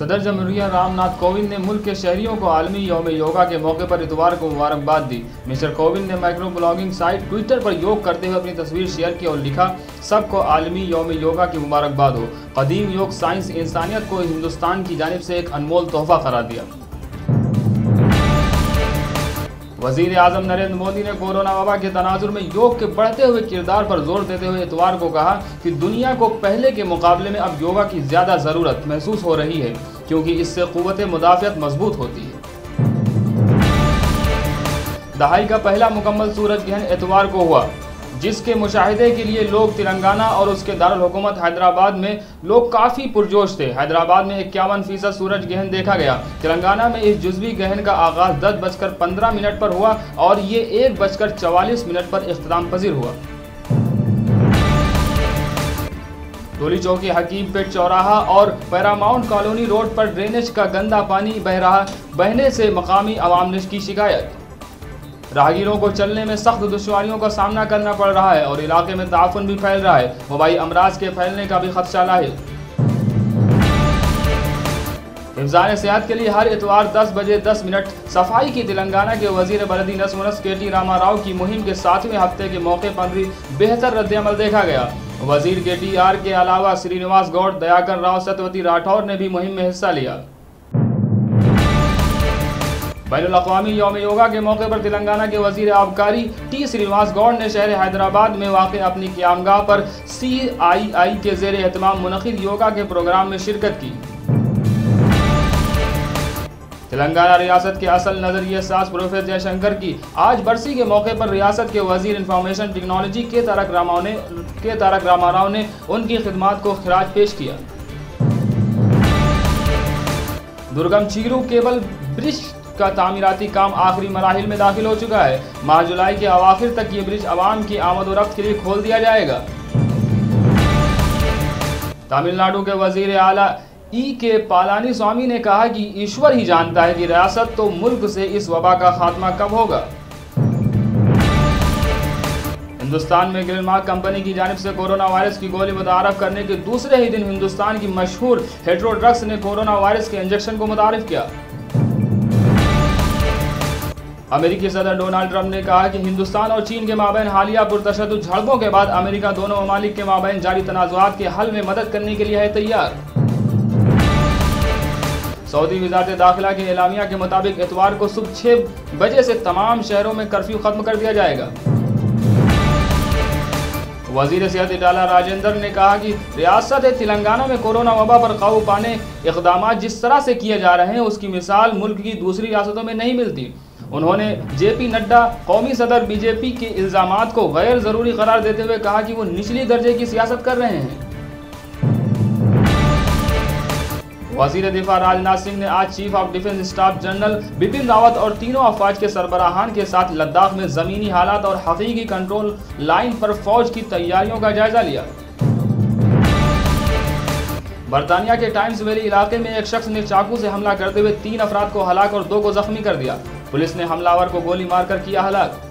सदर जमहूरिया रामनाथ कोविंद ने मुल्क के शहरियों को आलमी योम योगा के मौके पर इतवार को मुबारकबाद दी। मिस्टर कोविंद ने माइक्रो ब्लॉगिंग साइट ट्विटर पर योग करते हुए अपनी तस्वीर शेयर की और लिखा, सबको आलमी योम योगा की मुबारकबाद हो। कदीम योग साइंस इंसानियत को हिंदुस्तान की जानब से एक अनमोल तोहफा करार दिया। वज़ीर आज़म नरेंद्र मोदी ने कोरोना वबा के तनाजुर में योग के बढ़ते हुए किरदार पर ज़ोर देते हुए इतवार को कहा कि दुनिया को पहले के मुकाबले में अब योगा की ज़्यादा ज़रूरत महसूस हो रही है, क्योंकि इससे क़वत मुदाफियत मज़बूत होती है। दहाई का पहला मुकम्मल सूरज ग्रहण एतवार को हुआ। जिसके मुशाहिदे के लिए लोग तेलंगाना और उसके दारकूमत हैदराबाद में लोग काफ़ी पुरजोश थे। हैदराबाद में इक्यावन फ़ीसद सूरज गहन देखा गया। तेलंगाना में इस जुजवी गहन का आगाज़ दस बजकर पंद्रह मिनट पर हुआ और ये एक बजकर चवालीस मिनट पर अख्ताम पजीर हुआ। टोली चौकी हकीम पेट चौराहा और पैरामाउंट कॉलोनी रोड पर ड्रेनेज का गंदा पानी बह रहा। बहने से मकामी अवाम ने की शिकायत। राहगीरों को चलने में सख्त दुश्वारियों का सामना करना पड़ रहा है और इलाके में ताफन भी फैल रहा है। वबाई अमराज के फैलने का भी खदशा लाहिल हिफान सेहत के लिए हर इतवार 10 बजे 10 मिनट। सफ़ाई की तेलंगाना के वज़ीर बलदी नसमनस के टी रामा राव की मुहिम के सातवें हफ़्ते के मौके पर भी बेहतर रद्दमल देखा गया। वज़ीर के टी आर के अलावा श्रीनिवास गौड़, दयाकर राव, सतवती राठौर ने भी मुहिम में हिस्सा लिया। बैन अवी योम योगा के मौके पर तेलंगाना के वज़ीर आबकारी टी. श्रीनिवास गौड़ ने शहर हैदराबाद में वाक़ अपनी क्यामगाह पर सी आई आई के जेर एहतमाम मुनद योगा के प्रोग्राम में शिरकत की। तेलंगाना रियासत के असल नज़रिए सास प्रोफेसर जयशंकर की आज बरसी के मौके पर रियासत के वज़ीर इंफॉर्मेशन टेक्नोलॉजी के तारक रामाराव ने, के तारक रामाराव ने उनकी खिदमत को खराज पेश किया। दुर्गम चीरू केबल ब्रिज का तामीराती काम आखिरी मराहल में दाखिल हो चुका है। माह जुलाई के अवाखिर तक ये ब्रिज आवाम की आमद व रफ्त के लिए खोल दिया जाएगा। तमिलनाडु के वज़ीर आला ई के पालानी स्वामी ने कहा कि ईश्वर ही जानता है कि रियासत तो मुल्क से इस वबा का खात्मा कब होगा। हिंदुस्तान में ग्रिलमार्क कंपनी की जानब से कोरोना वायरस की गोली मुतारफ करने के दूसरे ही दिन हिंदुस्तान की मशहूर हेट्रोड्रग्स ने कोरोना वायरस के इंजेक्शन को मुतारफ किया। अमेरिकी सदर डोनाल्ड ट्रंप ने कहा कि हिंदुस्तान और चीन के माबेन हालिया पुरतशद झड़पों के बाद अमेरिका दोनों ममालिक के माबेन जारी तनाज़ात के हल में मदद करने के लिए है तैयार। सऊदी वजारत दाखिला के एलामिया के मुताबिक इतवार को सुबह छः बजे से तमाम शहरों में कर्फ्यू खत्म कर दिया जाएगा। वज़ीर सेहत इटाला राजेंद्र ने कहा कि रियासत तेलंगाना में कोरोना वबा पर काबू पाने इकदाम जिस तरह से किए जा रहे हैं, उसकी मिसाल मुल्क की दूसरी रियासतों में नहीं मिलती। उन्होंने जेपी नड्डा, कौमी सदर बीजेपी के इल्ज़ाम को गैर ज़रूरी करार देते हुए कहा कि वो निचली दर्जे की सियासत कर रहे हैं। वज़ीर दिफा राजनाथ सिंह ने आज chief of defence staff general Bipin Rawat और तीनों अफवाज के सरबराहान के साथ लद्दाख में ज़मीनी हालात और हकीकी कंट्रोल लाइन पर फौज की तैयारियों का जायजा लिया। बरतानिया के टाइम्स वैली इलाके में एक शख्स ने चाकू से हमला करते हुए तीन अफराद को हलाक और दो को जख्मी कर दिया। पुलिस ने हमलावर को गोली मारकर किया हलाक।